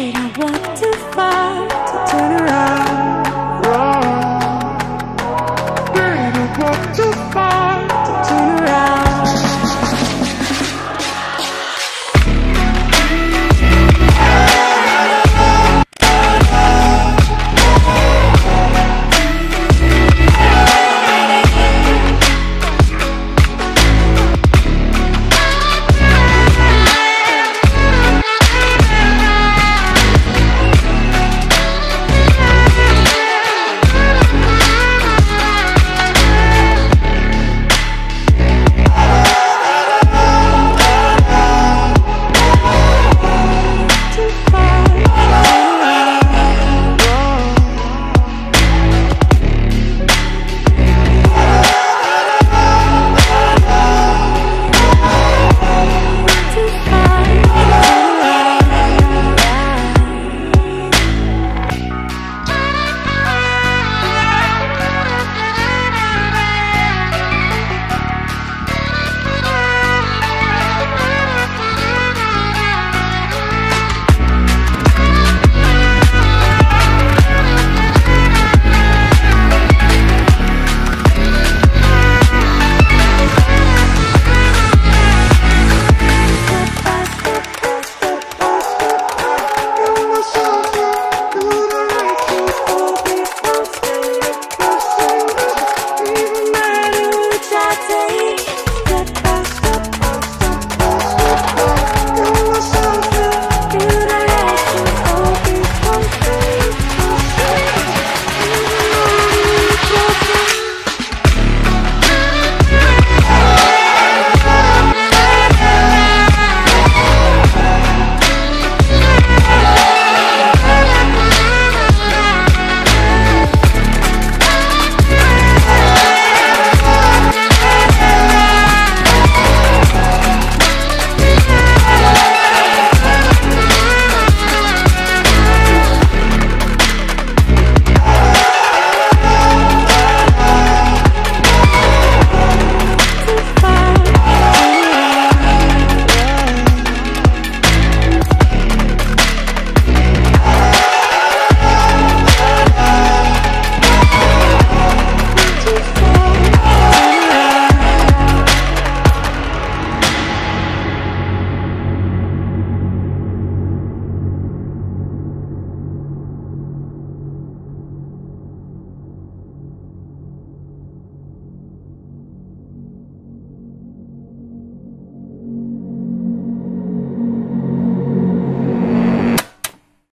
I walked want too far to turn around.